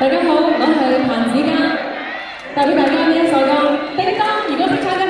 大家好，我系彭子嘉，带俾大家呢一首歌《叮当》。如果识唱嘅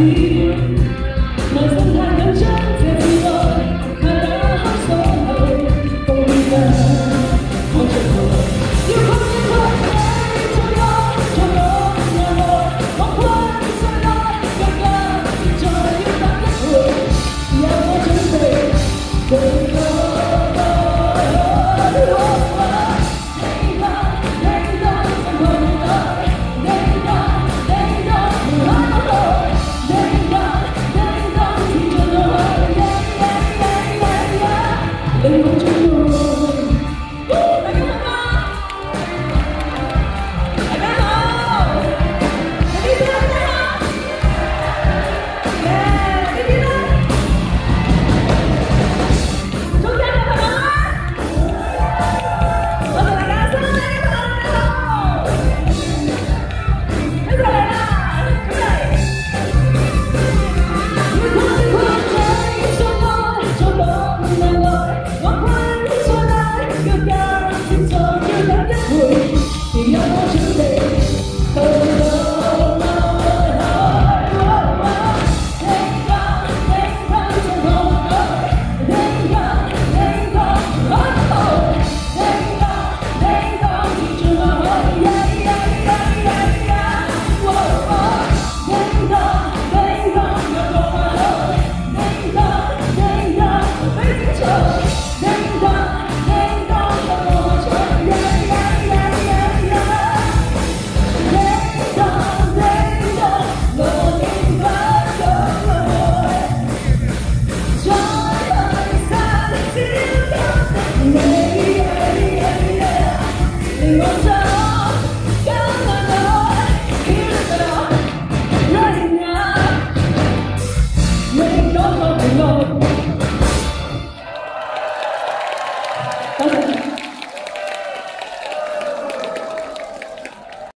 Thank you.